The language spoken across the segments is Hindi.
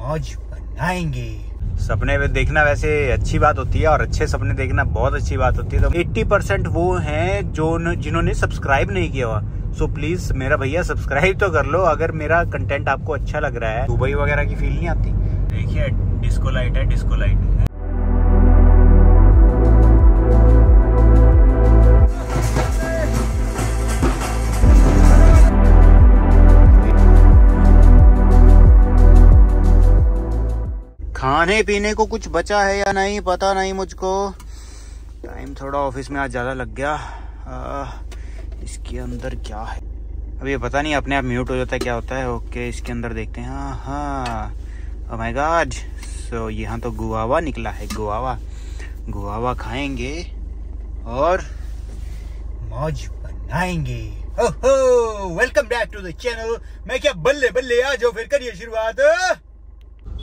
मौज बनाएँगे सपने में देखना वैसे अच्छी बात होती है और अच्छे सपने देखना बहुत अच्छी बात होती है। तो 80 परसेंट वो हैं जो जिन्होंने सब्सक्राइब नहीं किया हुआ। सो प्लीज़ मेरा भैया सब्सक्राइब तो कर लो। अगर मेरा कंटेंट आपको अच्छा लग रहा है दुबई वगैरह की फील नहीं आती। देखिए डिस्को लाइट है डिस्को लाइट खाने पीने को कुछ बचा है या नहीं पता नहीं मुझको। टाइम थोड़ा ऑफ़िस में आज ज़्यादा लग गया। आ, इसके अंदर क्या है? अब ये पता नहीं अपने आप म्यूट हो जाता है क्या होता है? ओके इसके अंदर देखते हैं। हाँ हाँ। माय गॉड सो यहाँ तो गुआवा निकला है गुआवा। गुआवा खाएँगे और मौज बनाएँगे welcome back to the channel मैं क्या बल्ले बल्ले आ जाओ फिर करिए शुरुआत।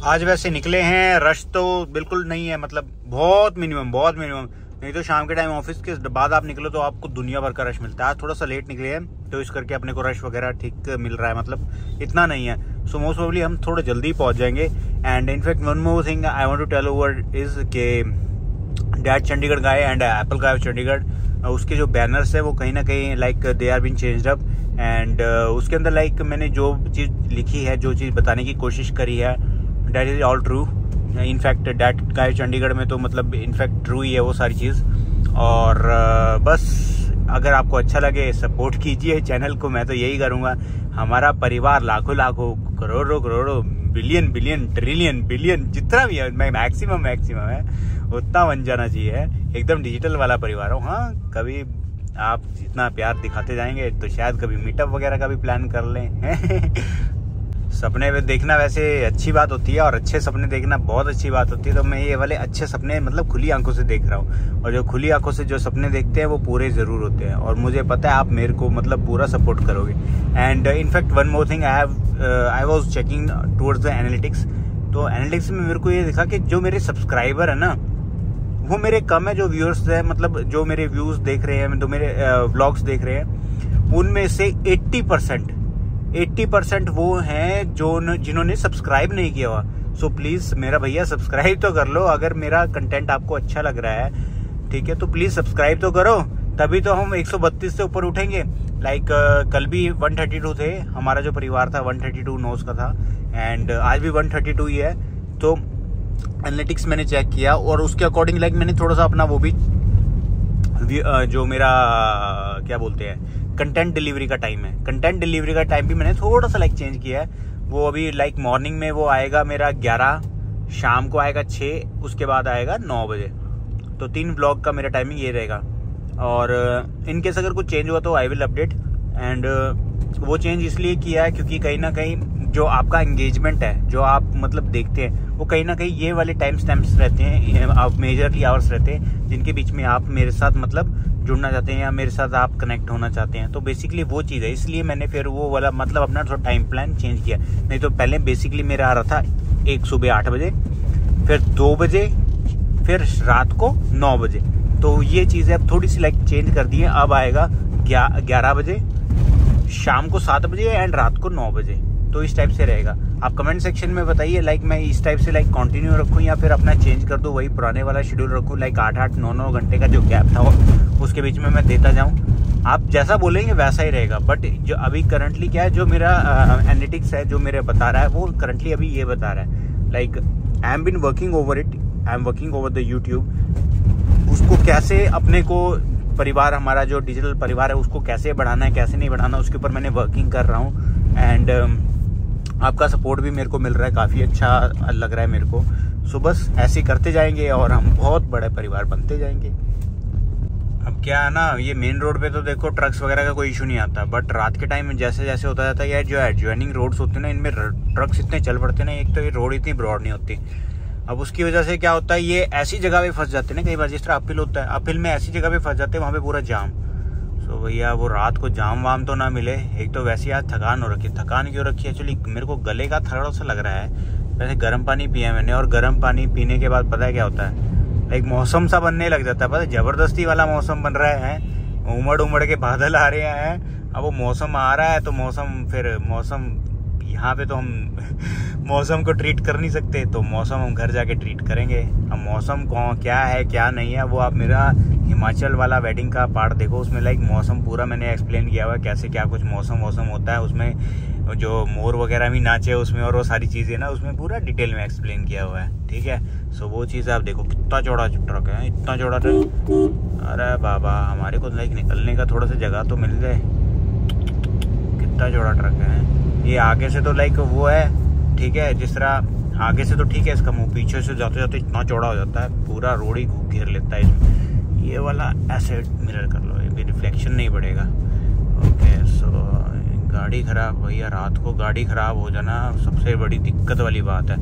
आज वैसे निकले हैं रश तो बिल्कुल नहीं है मतलब बहुत मिनिमम बहुत मिनिमम नहीं तो शाम के टाइम ऑफ़िस के बाद आप निकलो तो आपको दुनिया भर का रश मिलता है। आज थोड़ा सा लेट निकले हैं तो इस करके अपने को रश वगैरह ठीक मिल रहा है मतलब इतना नहीं है। सो मोस्ट प्रोबली हम थोड़ा जल्दी पहुँच जाएँगे। And in fact one more thing I want to tell over is के that Chandigarh guy and Apple guy Chandigarh उसके जो बैनर्स है वो कहीं ना कहीं like they are been change up and उसके अंदर लाइक like, मैंने जो चीज़ लिखी है जो चीज़ बताने की कोशिश करी है that is all true in fact that guy Chandigarh में तो मतलब इनफैक्ट ट्रू ही है वो सारी चीज़। और uh, बस अगर आपको अच्छा लगे सपोर्ट कीजिए चैनल को मैं तो यही करूँगा। हमारा परिवार लाखों लाखों करोड़ों करोड़ों बिलियन बिलियन ट्रिलियन बिलियन जितना भी है मैक्सिमम मैक्सिमम है उतना बन जाना चाहिए। एकदम डिजिटल वाला परिवार हो। हाँ कभी आप जितना प्यार दिखाते जाएँगे तो शायद कभी मीटअप वगैरह का भी प्लान कर लें। सपने देखना वैसे अच्छी बात होती है और अच्छे सपने देखना बहुत अच्छी बात होती है। तो मैं ये वाले अच्छे सपने मतलब खुली आँखों से देख रहा हूँ। और जो खुली आँखों से जो सपने देखते हैं, वो पूरे ज़रूर होते हैं। और मुझे पता है आप मेरे को मतलब पूरा सपोर्ट करोगे। And in fact one more thing I have I was checking towards the analytics तो एनालिटिक्स में मेरे को ये दिखा कि जो मेरे सब्सक्राइबर है ना, वो मेरे कम है जो व्यूअर्स है। मतलब जो मेरे व्यूज़ देख रहे हैं, जो मेरे व्लॉग्स देख रहे हैं, उनमें से 80 परसेंट 80 परसेंट वो हैं जो जिन्होंने सब्सक्राइब नहीं किया हुआ। सो प्लीज़ मेरा भैया सब्सक्राइब तो कर लो। अगर मेरा कंटेंट आपको अच्छा लग रहा है ठीक है तो प्लीज़ सब्सक्राइब तो करो। तभी तो हम 132 से ऊपर उठेंगे। लाइक like, uh, कल भी 132 थे। हमारा जो परिवार था 132 नोज़ का था। एंड uh, आज भी 132 ही है। तो एनालिटिक्स मैंने चेक किया और उसके अकॉर्डिंग लाइक मैंने थोड़ा सा अपना वो भी जो मेरा क्या बोलते हैं कंटेंट डिलीवरी का टाइम है। कंटेंट डिलीवरी का टाइम भी मैंने थोड़ा सा लाइक चेंज किया है। वो अभी लाइक मॉर्निंग में वो आएगा मेरा ग्यारह शाम को आएगा छः उसके बाद आएगा नौ बजे। तो तीन ब्लॉग का मेरा टाइमिंग ये रहेगा। और इनकेस uh, अगर कुछ चेंज हुआ तो आई विल अपडेट एंड वो चेंज इसलिए किया है क्योंकि कहीं ना कहीं जो आपका एंगेजमेंट है जो आप मतलब देखते हैं वो कहीं ना कहीं ये वाले टाइम स्टैम्प्स रहते हैं आप मेजरली आवर्स रहते हैं, जिनके बीच में आप मेरे साथ मतलब जुड़ना चाहते हैं या मेरे साथ आप कनेक्ट होना चाहते हैं। तो बेसिकली वो चीज़ है, इसलिए मैंने फिर वो वाला मतलब अपना थोड़ा टाइम प्लान चेंज किया। नहीं तो पहले बेसिकली मेरा आ रहा था एक सुबह आठ बजे, फिर दो बजे, फिर रात को नौ बजे। तो ये चीज़ें अब थोड़ी सी लाइक चेंज कर दी है। अब आएगा ग्यारह बजे, शाम को सात बजे एंड रात को नौ बजे। तो इस टाइप से रहेगा। आप कमेंट सेक्शन में बताइए लाइक मैं इस टाइप से लाइक कंटिन्यू रखूँ या फिर अपना चेंज कर दूँ, वही पुराने वाला शेड्यूल रखूँ लाइक आठ आठ, नौ नौ घंटे का जो गैप था उसके बीच में मैं देता जाऊँ। आप जैसा बोलेंगे वैसा ही रहेगा बट जो अभी करंटली क्या है, जो मेरा एनालिटिक्स है, जो मेरे बता रहा है, वो करंटली अभी ये बता रहा है। Like I am been working over it I am working over the YouTube उसको कैसे अपने को परिवार, हमारा जो डिजिटल परिवार है, उसको कैसे बढ़ाना है, कैसे नहीं बढ़ाना, उसके ऊपर मैंने वर्किंग कर रहा हूँ। एंड आपका सपोर्ट भी मेरे को मिल रहा है, काफ़ी अच्छा लग रहा है मेरे को। सो बस ऐसे करते जाएँगे और हम बहुत बड़े परिवार बनते जाएँगे। अब क्या है ना, ये मेन रोड पे तो देखो ट्रक्स वगैरह का कोई इशू नहीं आता बट रात के टाइम में जैसे जैसे होता जाता है, यार जो एडजॉइनिंग रोड्स होते हैं ना, इनमें ट्रक्स इतने चल पड़ते ना, एक तो ये रोड इतनी ब्रॉड नहीं होती। अब उसकी वजह से क्या होता है, ये ऐसी जगह पे फंस जाते हैं ना, कई बार जिस तरह अपिल होता है, अपिल में ऐसी जगह पे फंस जाते हैं, वहाँ पे पूरा जाम। तो भैया, वो रात को जाम वाम तो ना मिले। एक तो वैसे आज थकान हो रखी थकान क्यों रखी है? एक्चुअली मेरे को गले का थोड़ा सा लग रहा है। वैसे गर्म पानी पिया मैंने और गर्म पानी पीने के बाद पता है क्या होता है? एक मौसम सा बनने लग जाता है। पता ज़बरदस्ती वाला मौसम बन रहा है। उमड़ उमड़ के बादल आ रहे हैं। अब वो मौसम आ रहा है तो मौसम, फिर मौसम यहाँ पे तो हम मौसम को ट्रीट कर नहीं सकते तो मौसम हम घर जाके ट्रीट करेंगे। अब मौसम कौन, क्या है, क्या नहीं है, वो आप मेरा हिमाचल वाला वेडिंग का पार्ट देखो, उसमें लाइक मौसम पूरा मैंने एक्सप्लेन किया हुआ है, कैसे क्या कुछ मौसम मौसम होता है, उसमें जो मोर वगैरह भी नाचे उसमें और वो सारी चीज़ें ना, उसमें पूरा डिटेल में एक्सप्लेन किया हुआ है, ठीक है? सो वो चीज़ आप देखो, कितना चौड़ा ट्रक है, इतना चौड़ा ट्रक अरे बाबा, हमारे को लाइक निकलने का थोड़ा सा जगह तो मिल जाए कितना चौड़ा ट्रक है। ये आगे से तो लाइक वो है, ठीक है, जिस तरह आगे से तो ठीक है इसका मुँह, पीछे से जाते जाते इतना चौड़ा हो जाता है, पूरा रोड ही घेर लेता है इसमें। ये वाला ऐसे मिरर कर लो, ये भी रिफ्लेक्शन नहीं पड़ेगा। ओके सो गाड़ी ख़राब, भैया, रात को गाड़ी ख़राब हो जाना सबसे बड़ी दिक्कत वाली बात है।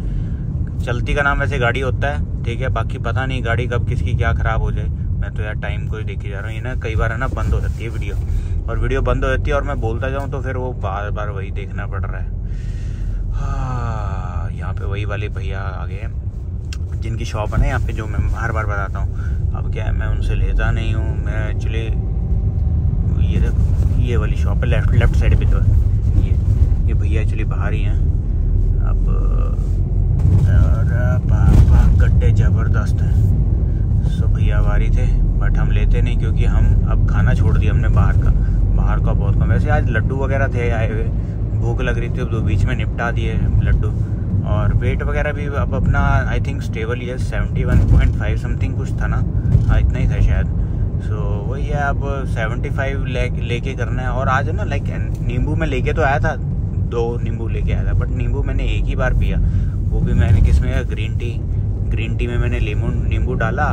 चलती का नाम वैसे गाड़ी होता है, ठीक है, बाकी पता नहीं गाड़ी कब किसकी क्या ख़राब हो जाए। मैं तो यार टाइम को ही देखे जा रहा हूँ, ये ना कई बार है ना, बंद हो जाती है वीडियो और वीडियो बंद हो जाती है और मैं बोलता जाऊँ तो फिर वो बार बार वही देखना पड़ रहा है। हाँ यहाँ पे वही वाले भैया आ गए जिनकी शॉप है ना यहाँ पे जो मैं हर बार बताता हूँ। अब क्या है, मैं उनसे लेता नहीं हूँ, मैं एक्चुअली ये देखो, ये वाली शॉप है, लेफ़्ट लेफ़्ट साइड पे तो है। ये ये भैया एक्चुअली बाहर ही हैं। अब पापा गड्ढे ज़बरदस्त हैं। सो भैया बारी थे, बट हम लेते नहीं क्योंकि हम, अब खाना छोड़ दिया हमने बाहर का। बाहर का बहुत कम वैसे आज लड्डू वगैरह थे आए हुए। भूख लग रही थी अब तो बीच में निपटा दिए लड्डू। और वेट वगैरह भी अब अपना आई थिंक स्टेबल ही है। Seventy one point five something कुछ था ना। हाँ इतना ही था शायद। सो so, वही है अब सेवेंटी फाइव ले लेके करना है। और आज है ना लाइक नींबू में लेके तो आया था। दो नींबू लेके आया था बट नींबू मैंने एक ही बार पिया। वो भी मैंने किसमें ग्रीन टी ग्रीन टी में मैंने लीमू नींबू डाला।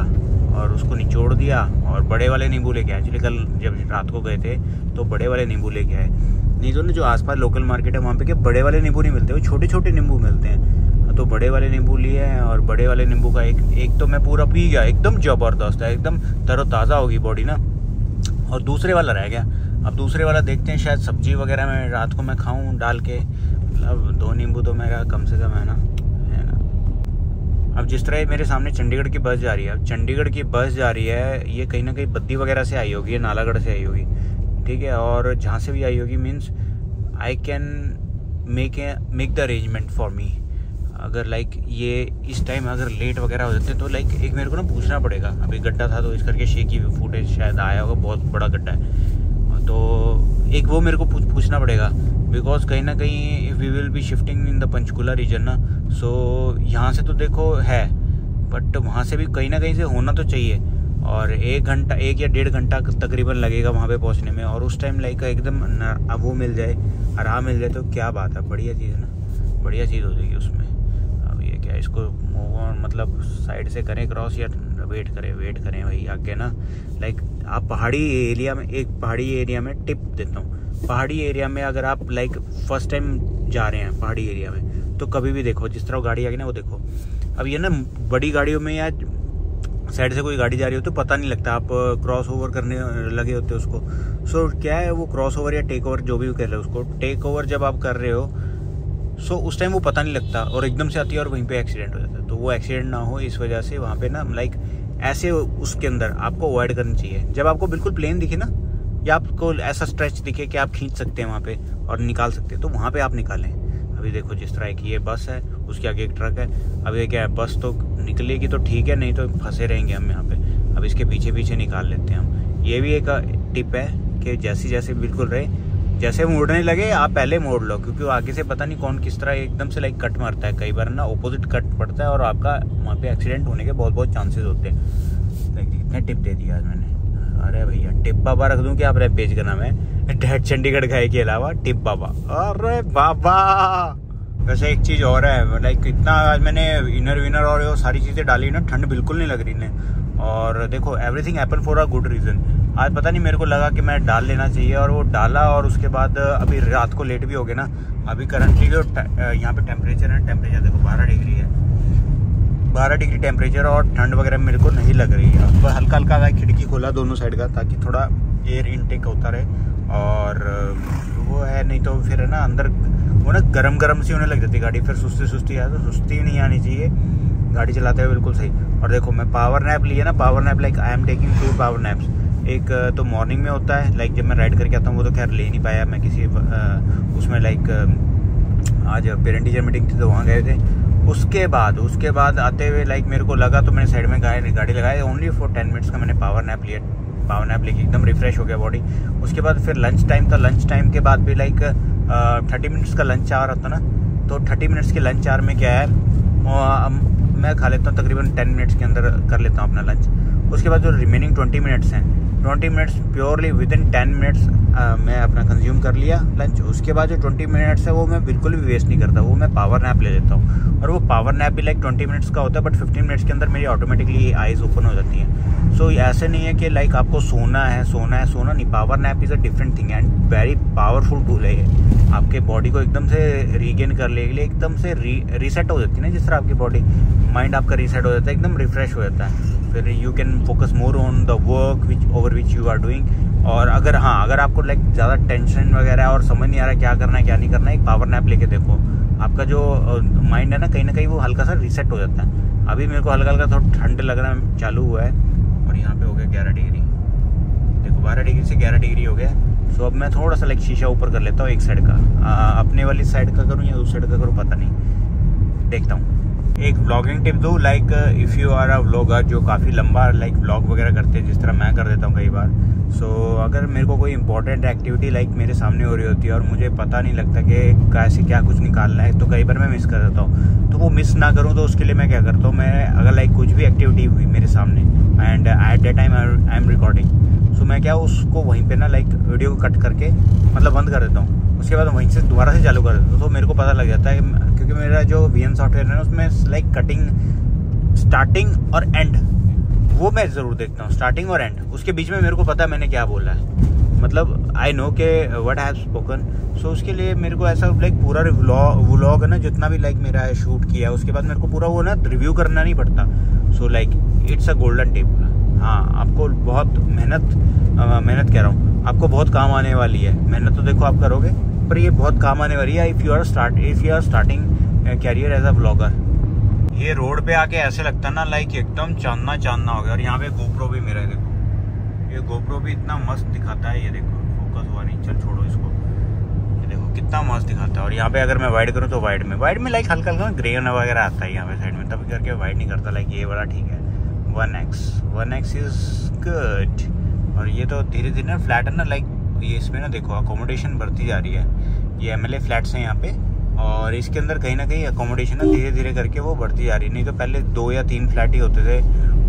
और उसको निचोड़ दिया और बड़े वाले नींबू लेके आए। एक्चुअली कल जब रात को गए थे तो बड़े वाले नींबू लेके आए। नहीं तो ना जो आसपास लोकल मार्केट है, वहाँ पे क्या बड़े वाले नींबू नहीं मिलते? वो छोटे छोटे नींबू मिलते हैं। तो बड़े वाले नींबू लिए हैं और बड़े वाले नींबू का एक एक तो मैं पूरा पी गया, एकदम ज़बरदस्त है, एकदम तरोताज़ा होगी बॉडी ना। और दूसरे वाला रह गया। अब दूसरे वाला देखते हैं, शायद सब्ज़ी वगैरह में रात को मैं खाऊं डाल के। मतलब दो नींबू तो मेरा कम से कम है ना। अब जिस तरह मेरे सामने चंडीगढ़ की बस जा रही है, अब चंडीगढ़ की बस जा रही है, ये कहीं ना कहीं बद्दी वगैरह से आई होगी नालागढ़ से आई होगी, ठीक है? और जहाँ से भी आई होगी means I can make a make the arrangement for me अगर लाइक ये इस टाइम अगर लेट वगैरह हो जाते तो लाइक एक मेरे को ना पूछना पड़ेगा। अभी गड्ढा था तो इस करके शेकी फुटेज शायद आया होगा, बहुत बड़ा गड्ढा है। तो एक वो मेरे को पूछ, पूछना पड़ेगा। बिकॉज़ कहीं ना कहीं we will be shifting in the Panchkula region ना। सो यहाँ से तो देखो है बट वहाँ से भी कहीं ना कहीं से होना तो चाहिए। और एक घंटा, एक या डेढ़ घंटा तकरीबन लगेगा वहाँ पे पहुँचने में। और उस टाइम लाइक एकदम वो मिल जाए, आराम मिल जाए तो क्या बात है, बढ़िया चीज़ है ना। बढ़िया चीज़ हो जाएगी उसमें। क्या इसको मतलब साइड से करें क्रॉस या वेट करें वेट करें वही आगे ना। लाइक आप पहाड़ी एरिया में एक पहाड़ी एरिया में टिप देता हूँ। पहाड़ी एरिया में अगर आप लाइक फ़र्स्ट टाइम जा रहे हैं पहाड़ी एरिया में तो कभी भी देखो जिस तरह गाड़ी आ गई ना वो देखो। अब ये ना बड़ी गाड़ियों में या साइड से कोई गाड़ी जा रही हो तो पता नहीं लगता आप क्रॉस ओवर करने लगे होते हो उसको। सो so, क्या है वो क्रॉस ओवर या टेक ओवर जो भी कर रहे हो उसको। टेक ओवर जब आप कर रहे हो सो उस टाइम वो पता नहीं लगता और एकदम से आती है और वहीं पे एक्सीडेंट हो जाता है। तो वो एक्सीडेंट ना हो, इस वजह से वहाँ पे ना लाइक ऐसे उसके अंदर आपको अवॉइड करनी चाहिए। जब आपको बिल्कुल प्लेन दिखे ना, या आपको ऐसा स्ट्रेच दिखे कि आप खींच सकते हैं वहाँ पे और निकाल सकते हैं तो वहाँ पे आप निकालें। अभी देखो जिस तरह की ये बस है, उसके आगे एक ट्रक है। अब ये क्या है, बस तो निकलेगी तो ठीक है, नहीं तो फंसे रहेंगे हम यहाँ पे। अब इसके पीछे पीछे निकाल लेते हैं हम। ये भी एक टिप है कि जैसी जैसे बिल्कुल रहे जैसे मोड़ने लगे, आप पहले मोड़ लो, क्योंकि आगे से पता नहीं कौन किस तरह एकदम से लाइक कट मारता है। कई बार ना ऑपोजिट कट पड़ता है और आपका वहाँ पे एक्सीडेंट होने के बहुत बहुत चांसेस होते हैं। कितने टिप दे दिया आज मैंने। अरे भैया टिप बाबा रख दूँ क्या आप पेज का नाम है? चंडीगढ़ खाए के अलावा टिप बाबा। अरे बाबा! वैसे एक चीज़ और है लाइक इतना आज मैंने इनर विनर और सारी चीज़ें डाली ना, ठंड बिल्कुल नहीं लग रही ने और देखो एवरीथिंग एपल फॉर अ गुड रीज़न आज पता नहीं मेरे को लगा कि मैं डाल लेना चाहिए और वो डाला और उसके बाद अभी रात को लेट भी हो गया ना, अभी करंटली जो यहाँ पे टेम्परेचर है टेम्परेचर देखो बारह डिग्री है। बारह डिग्री टेम्परेचर और ठंड वगैरह मेरे को नहीं लग रही है। अब हल्का हल्का खिड़की खोला दोनों साइड का ताकि थोड़ा एयर इनटेक होता रहे और वो है, नहीं तो फिर है ना अंदर, वो ना गर्म गर्म सी होने लग जाती गाड़ी, फिर सुस्ती सुस्ती आया तो सुस्ती नहीं आनी चाहिए। गाड़ी चलाते हुए बिल्कुल सही। और देखो, मैं पावर नैप लिया ना power nap like I am taking two power naps एक तो मॉर्निंग में होता है लाइक जब मैं राइड करके आता हूँ, वो तो खैर ले नहीं पाया मैं किसी उसमें लाइक आज पेरेंट टीचर मीटिंग थी तो वहाँ गए थे। उसके बाद उसके बाद आते हुए लाइक मेरे को लगा तो मैंने साइड में गाड़ी गाड़ी लगाई ओनली फॉर टेन मिनट्स का मैंने पावर नैप लिया पावर नैप लेके एकदम रिफ्रेश हो गया बॉडी उसके बाद फिर लंच टाइम था लंच टाइम के बाद भी लाइक थर्टी मिनट्स का लंच आवर होता ना तो थर्टी मिनट्स के लंच आवर में क्या है मैं खा लेता हूँ, तकरीबन टेन मिनट्स के अंदर कर लेता हूँ अपना लंच उसके बाद जो रिमेनिंग ट्वेंटी मिनट्स हैं twenty minutes purely within ten minutes मैं अपना कंज्यूम कर लिया लंच उसके बाद जो ट्वेंटी मिनट्स है वो मैं बिल्कुल भी वेस्ट नहीं करता वो मैं पावर नैप ले लेता हूँ. और वो पावर नैप भी लाइक ट्वेंटी मिनट्स का होता है बट फिफ्टीन मिनट्स के अंदर मेरी ऑटोमेटिकली आइज़ ओपन हो जाती हैं. सो so, ऐसे नहीं है कि लाइक आपको सोना है सोना है सोना नहीं. Power nap is a different thing and very powerful tool है ये. आपके बॉडी को एकदम से रीगेन कर ले लिए एकदम से री रीसेट हो जाती है ना जिस तरह आपकी बॉडी माइंड आपका रीसेट हो जाता है एकदम रिफ्रेश हो जाता है. फिर you can focus more on the work which over which you are doing और अगर हाँ अगर आपको लाइक ज़्यादा टेंशन वगैरह और समझ नहीं आ रहा क्या करना है क्या नहीं करना है एक पावर नैप लेके देखो। आपका जो माइंड है ना कहीं ना कहीं वो हल्का सा रिसेट हो जाता है। अभी मेरे को हल्का हल्का थोड़ा ठंड लग रहा है चालू हुआ है और यहाँ पे हो गया ग्यारह डिग्री। देखो बारह डिग्री से ग्यारह डिग्री हो गया। सो अब मैं थोड़ा सा लाइक शीशा ऊपर कर लेता हूँ एक साइड का। आ, अपने वाली साइड का करूँ या उस साइड का करूँ पता नहीं। देखता हूँ। एक व्लॉगिंग टिप दूँ? Like if you are a vlogger जो काफ़ी लंबा लाइक व्लॉग वगैरह करते हैं जिस तरह मैं कर देता हूँ कई बार सो so, अगर मेरे को कोई इंपॉर्टेंट एक्टिविटी लाइक मेरे सामने हो रही होती है और मुझे पता नहीं लगता कि कैसे क्या कुछ निकालना है तो कई बार मैं मिस कर देता हूँ। तो वो मिस ना करूँ तो उसके लिए मैं क्या करता हूँ? मैं अगर लाइक कुछ भी एक्टिविटी हुई मेरे सामने and at the time I am recording so मैं क्या उसको वहीं पर ना लाइक वीडियो को कट करके मतलब बंद कर देता हूँ। उसके बाद वहीं से दोबारा से चालू कर देता हूँ। तो मेरे को पता लग जाता है क्योंकि मेरा जो वी सॉफ्टवेयर है ना, उसमें लाइक कटिंग स्टार्टिंग और एंड वो मैं ज़रूर देखता हूँ स्टार्टिंग और एंड उसके बीच में मेरे को पता है मैंने क्या बोला है। मतलब आई नो के वट हैव स्पोकन सो उसके लिए मेरे को ऐसा लाइक पूरा व्लॉग है ना, जितना भी लाइक मेरा शूट किया है, उसके बाद मेरे को पूरा वो ना रिव्यू करना नहीं पड़ता। So like it's a golden tip हाँ आपको बहुत मेहनत मेहनत कह रहा हूँ। आपको बहुत काम आने वाली है। मेहनत तो देखो आप करोगे, पर ये बहुत काम आने वाली है। If you are start if you are starting career as a blogger ये रोड पे आके ऐसे लगता है ना लाइक एकदम चांदना चांदना हो गया। और यहाँ पे गोप्रो भी मेरा है, देखो। ये गोप्रो भी इतना मस्त दिखाता है, ये देखो फोकस हुआ नहीं। चल छोड़ो इसको। ये देखो, कितना मस्त दिखाता है। और यहाँ पे अगर मैं वाइड करूँ तो वाइड में वाइड में लाइक हल्का हल्का ग्रे वगैरह आता है यहाँ पे साइड में। तब करके वाइड नहीं करता लाइक ये बड़ा ठीक है। One X one X is good और ये तो धीरे धीरे ना फ्लैट है ना लाइक ये इसमें ना देखो अकोमोडेशन बढ़ती जा रही है। ये एम एल ए फ्लैट्स हैं यहाँ पे। और इसके अंदर कहीं ना कहीं अकोमोडेशन ना धीरे धीरे करके वो बढ़ती जा रही है। नहीं तो पहले दो या तीन फ्लैट ही होते थे।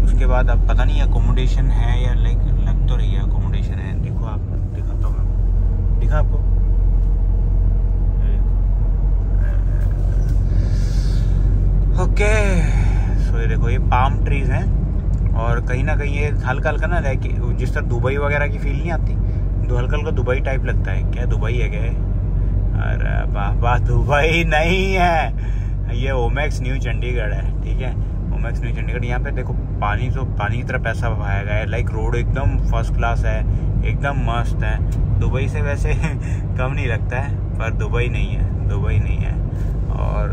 उसके बाद अब पता नहीं अकोमोडेशन है या लाइक लग तो रही है अकोमोडेशन है। देखो आप, दिखाता हूँ दिखा आपको? ओके सो ये देखो, ये पाम ट्रीज हैं। और कहीं ना कहीं ये हल्का हल्का ना रह जिस तरह दुबई वगैरह की फील नहीं आती तो हल्का हल्का दुबई टाइप लगता है। क्या दुबई है क्या? अरे बाबा दुबई नहीं है। ये ओमेक्स न्यू चंडीगढ़ है, ठीक है? ओमेक्स न्यू चंडीगढ़ यहाँ पे देखो, पानी तो पानी की तरह पैसा बहाया गया है। लाइक रोड एकदम फ़र्स्ट क्लास है, एकदम मस्त है। दुबई से वैसे कम नहीं लगता है, पर दुबई नहीं है, दुबई नहीं है। और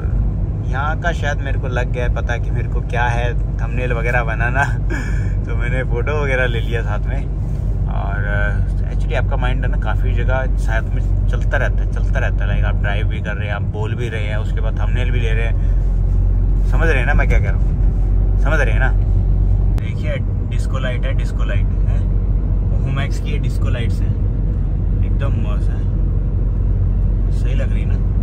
यहाँ का शायद मेरे को लग गया पता कि मेरे को क्या है थंबनेल वगैरह बनाना। तो मैंने फ़ोटो वगैरह ले लिया साथ में। और एक्चुअली आपका माइंड है ना, काफ़ी जगह शायद में चलता रहता है, चलता रहता है। लाइक आप ड्राइव भी कर रहे हैं, आप बोल भी रहे हैं, उसके बाद थंबनेल भी ले रहे हैं। समझ रहे हैं ना मैं क्या कह रहा हूँ? समझ रहे हैं ना? देखिए डिस्को लाइट है डिस्को लाइट है? होमैक्स की डिस्को लाइट्स है। एकदम मस्त है। सही लग रही है ना?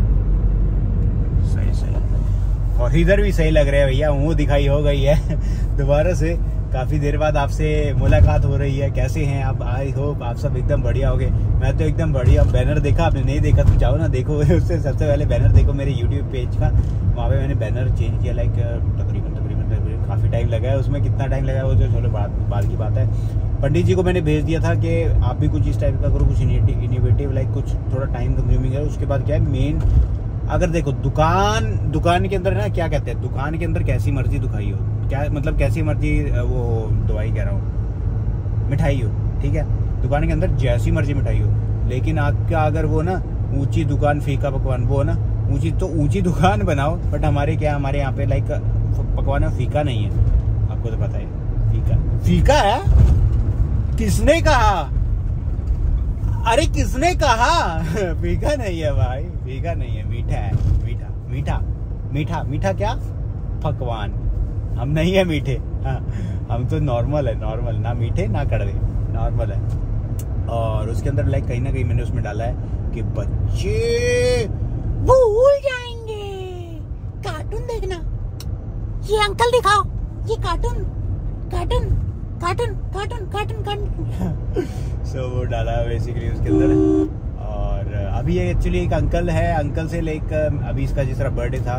और इधर भी सही लग रहे हैं भैया, मुँह दिखाई हो गई है। दोबारा से काफ़ी देर बाद आपसे मुलाकात हो रही है। कैसे हैं आप? आई होप आप सब एकदम बढ़िया हो गए मैं तो एकदम बढ़िया बैनर देखा आपने? नहीं देखा तो जाओ ना, देखो। उससे सबसे पहले बैनर देखो मेरे यूट्यूब पेज का। वहाँ पे मैंने बैनर चेंज किया लाइक तकरीबन तकरीबन तकरीबन, काफ़ी टाइम लगा है। उसमें कितना टाइम लगा है, वो तो चलो बात बात की बात है। पंडित जी को मैंने भेज दिया था कि आप भी कुछ इस टाइप का करो, कुछ इनोवेटिव लाइक कुछ थोड़ा टाइम कंज्यूमिंग है। उसके बाद क्या है मेन अगर देखो, दुकान दुकान के अंदर ना क्या कहते हैं, दुकान के अंदर कैसी मर्ज़ी दुखाई हो, क्या मतलब कैसी मर्ज़ी वो दवाई कह रहा हूँ, मिठाई हो, ठीक है? दुकान के अंदर जैसी मर्ज़ी मिठाई हो, लेकिन आपका अगर वो ना ऊँची दुकान, फीका पकवान, वो ना ऊँची तो ऊँची दुकान बनाओ, बट हमारे क्या, हमारे यहाँ पे लाइक पकवान फीका नहीं है, आपको तो पता है, फीका फीका है? किसने कहा? अरे किसने कहा? फीका नहीं है भाई फीका नहीं है मीठा है मीठा मीठा मीठा क्या? पकवान। हम नहीं है मीठे। हाँ, हम तो नॉर्मल है नॉर्मल ना मीठे ना कड़वे नॉर्मल है। और उसके अंदर लाइक कहीं ना कहीं मैंने उसमें डाला है कि बच्चे भूल जाएँगे। कार्टून देखना। ये अंकल दिखाओ ये cartoon cartoon. Cartoon cartoon cartoon cartoon so वो डाला बेसिकली उसके अंदर। और अभी ये एक्चुअली एक अंकल है। अंकल से लाइक अभी इसका जिस तरह बर्थडे था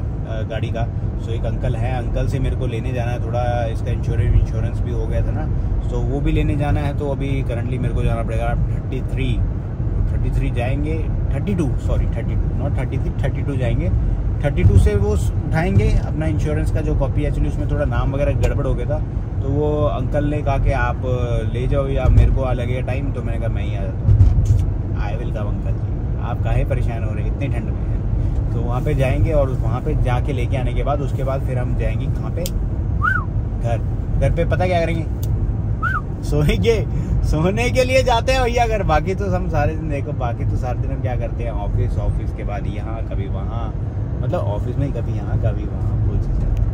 गाड़ी का सो एक अंकल है। अंकल से मेरे को लेने जाना है। थोड़ा इसका इंश्योरेंस इंश्योरेंस भी हो गया था ना। सो वो भी लेने जाना है। तो अभी करंटली मेरे को जाना पड़ेगा। थर्टी थ्री थर्टी थ्री जाएँगे। Thirty two sorry thirty two not thirty three thirty two जाएँगे। थर्टी टू से वो उठाएँगे। अपना इंश्योरेंस का जो कॉपी एक्चुअली उसमें थोड़ा नाम वगैरह गड़बड़ हो गया था। तो वो अंकल ने कहा कि आप ले जाओ या मेरे को लगेगा टाइम तो मैंने कहा, मैं ही आ जाता हूँ। I will come uncle ji. आप काहे परेशान हो रहे हैं? इतनी ठंड में हैं। तो वहाँ पे जाएँगे और वहाँ पे जाके लेके आने के बाद, उसके बाद फिर हम जाएँगे कहाँ पे? घर। घर पे पता क्या करेंगे? सोएँगे सोने के लिए जाते हैं भैया घर। बाकी तो हम सारे दिन देखो, बाकी तो सारे दिन हम क्या करते हैं? ऑफ़िस ऑफ़िस के बाद यहाँ, कभी वहाँ। मतलब ऑफ़िस में कभी यहाँ, कभी वहाँ।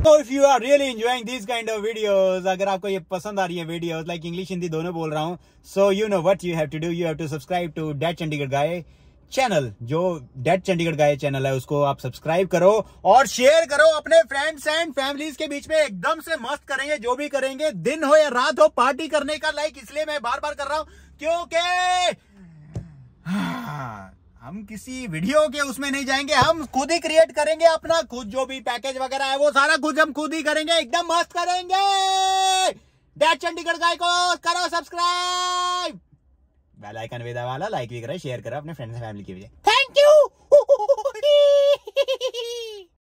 तो if you are really enjoying this kind of videos अगर आपको ये पसंद आ रही है वीडियोस लाइक इंग्लिश हिंदी दोनों बोल रहा हूँ so you know what you have to do you have to subscribe to that Chandigarh guy channel जो डेट चंडीगढ़ गाय चैनल है उसको आप सब्सक्राइब करो और शेयर करो अपने फ्रेंड्स एंड फैमिलीज़ के बीच में. एकदम से मस्त करेंगे जो भी करेंगे दिन हो या रात हो पार्टी करने का लाइक इसलिए मैं बार बार कर रहा हूँ क्योंकि हाँ, हम किसी वीडियो के उसमें नहीं जाएँगे, हम खुद ही क्रिएट करेंगे अपना, खुद जो भी पैकेज वगैरह है, वो सारा कुछ हम खुद ही करेंगे, एकदम मस्त करेंगे। डेट चंडीगढ़ गाय को करो सब्सक्राइब बेल आइकन भी दबा लाइक भी करो शेयर करो, अपने फ्रेंड्स फैमिली की वजह